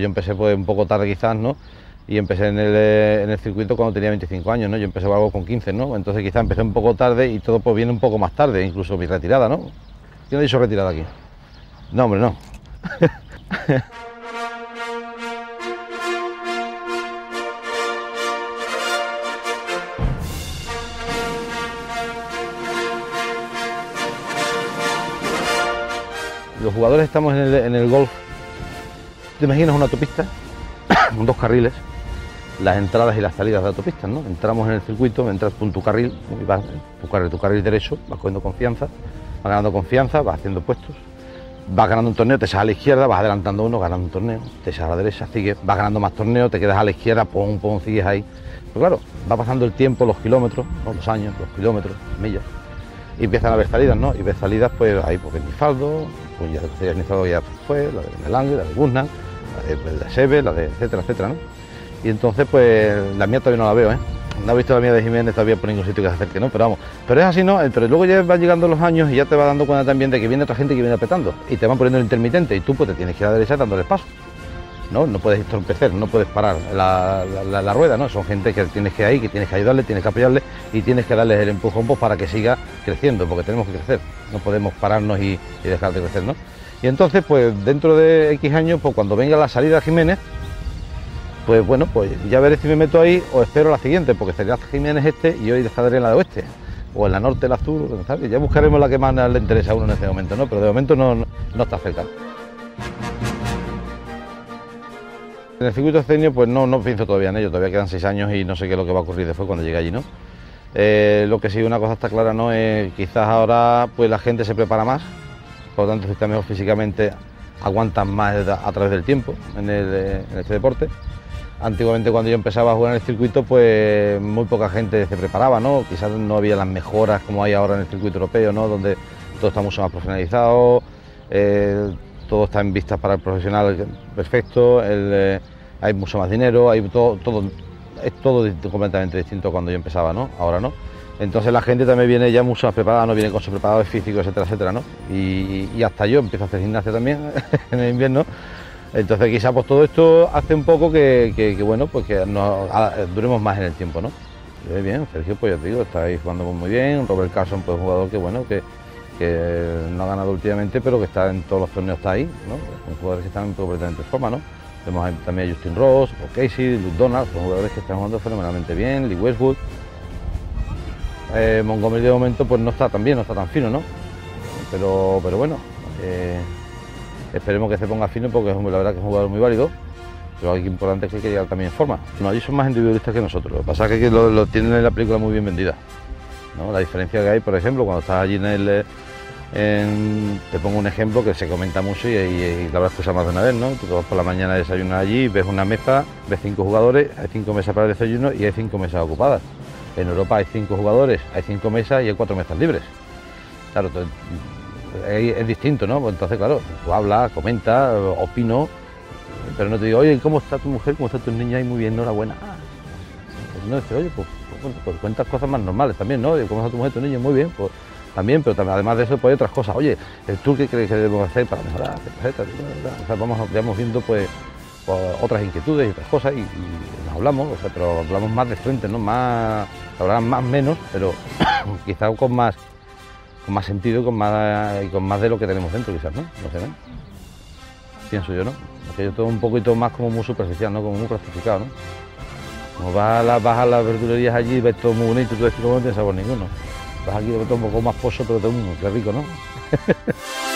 yo empecé pues un poco tarde quizás, ¿no? Y empecé en el, en el circuito cuando tenía 25 años, ¿no? Yo empecé algo con 15, ¿no? Entonces quizás empecé un poco tarde y todo pues viene un poco más tarde, incluso mi retirada, ¿no? ¿Quién ha dicho retirada aquí? No, hombre, no. Los jugadores estamos en el, en el golf. ¿Te imaginas una autopista con dos carriles? Las entradas y las salidas de autopistas, ¿no? Entramos en el circuito, entras por tu carril, y vas, tu carril, tu carril derecho, vas cogiendo confianza, vas ganando confianza, vas haciendo puestos, vas ganando un torneo, te sales a la izquierda, vas adelantando uno, ganando un torneo, te sales a la derecha, sigues, vas ganando más torneos, te quedas a la izquierda, pum, pum, sigues ahí. Pero claro, va pasando el tiempo, los kilómetros, los años, los kilómetros, las millas, y empiezan a haber salidas, ¿no? Y ves salidas, pues ahí, porque Nifaldo, pues ya de Nifaldo ya fue, la de Melange, la de Guznan, la de, la de Sebe, la de etcétera, etcétera, ¿no? Y entonces, pues la mía todavía no la veo, ¿eh? No he visto la mía de Jiménez todavía por ningún sitio que se acerque, ¿no? Pero vamos, pero es así, ¿no? Pero luego ya van llegando los años y ya te vas dando cuenta también de que viene otra gente que viene apretando y te van poniendo el intermitente y tú pues te tienes que ir a la derecha dándole paso. ¿no? No puedes entorpecer, no puedes parar la, la, la, rueda, ¿no? Son gente que tienes que ir ahí, que tienes que ayudarle, tienes que apoyarle y tienes que darles el empujón pues, para que siga creciendo, porque tenemos que crecer, no podemos pararnos y, y dejar de crecer, ¿no? Y entonces, pues dentro de X años, pues cuando venga la salida Jiménez, pues bueno, pues ya veré si me meto ahí o espero la siguiente, porque sería Jiménez este y hoy estaré en la de oeste, o en la norte azul, ¿sabes? Ya buscaremos la que más le interesa a uno en este momento, ¿no? Pero de momento no, no, está cerca. En el circuito escenio, pues no, no pienso todavía en ello, todavía quedan seis años y no sé qué es lo que va a ocurrir después cuando llegue allí, ¿no? Eh, lo que sí, una cosa está clara, ¿no? es quizás ahora pues la gente se prepara más, por lo tanto, si está mejor físicamente, aguantan más a través del tiempo en, el, en este deporte. Antiguamente cuando yo empezaba a jugar en el circuito, pues muy poca gente se preparaba, ¿no? Quizás no había las mejoras como hay ahora en el circuito europeo, ¿no? Donde todo está mucho más profesionalizado, eh, todo está en vistas para el profesional perfecto, eh, hay mucho más dinero, hay todo, es todo completamente distinto cuando yo empezaba, ¿no? Ahora no. Entonces la gente también viene ya mucho más preparada, no viene con sus preparadores físicos, etcétera, etcétera, ¿no? Y, hasta yo empiezo a hacer gimnasia también en el invierno. Entonces quizá pues todo esto hace un poco que, bueno, pues que nos, duremos más en el tiempo, ¿no? Y bien, Sergio, pues ya te digo, está ahí jugando muy bien, Robert Carson, pues un jugador que bueno, que, que no ha ganado últimamente, pero que está en todos los torneos, está ahí, ¿no? Son jugadores que completamente en forma, ¿no? Tenemos también a Justin Ross, o Casey, Luke Donald, son jugadores que están jugando fenomenalmente bien, Lee Westwood. Eh, Montgomery de momento pues no está tan bien, no está tan fino, ¿no? Pero, pero bueno, eh, esperemos que se ponga fino porque es, la verdad que es un jugador muy válido, pero algo importante es que hay que llegar también en forma. No, allí son más individualistas que nosotros, lo que pasa es que lo, lo tienen en la película muy bien vendida. ¿no? La diferencia que hay, por ejemplo, cuando estás allí en el... En, te pongo un ejemplo que se comenta mucho y, y, y la habrás escuchado más de una vez, ¿no? Tú vas por la mañana a desayunar allí, ves una mesa, ves cinco jugadores, hay cinco mesas para el desayuno y hay cinco mesas ocupadas. En Europa hay cinco jugadores, hay cinco mesas y hay cuatro mesas libres. Claro, es, distinto, ¿no? Pues entonces, claro, tú hablas, comentas, opino, pero no te digo, oye, ¿cómo está tu mujer? ¿Cómo está tu niña? Y muy bien, enhorabuena. Ah, pues no dices, oye, pues, pues, pues, cuentas cosas más normales también, ¿no? ¿Cómo está tu mujer, tu niño? Muy bien, pues también, pero también, además de eso, pues hay otras cosas. Oye, ¿tú qué crees que debemos hacer para mejorar? O sea, vamos, vamos viendo, pues, pues, otras inquietudes y otras cosas y, nos hablamos, pero hablamos más de frente, ¿no? Más, hablarán más menos, pero quizás con más con más sentido con más, y con más de lo que tenemos dentro, quizás, ¿no? No sé, ¿no? Pienso yo, ¿no? Porque yo todo un poquito más como muy superficial, ¿no? Como muy clasificado, ¿no? Como vas a, la, vas a las verdulerías allí ves todo muy bonito y tú decís, no tienes sabor ninguno. Vas aquí todo un poco más pozo, pero todo muy qué rico, ¿no?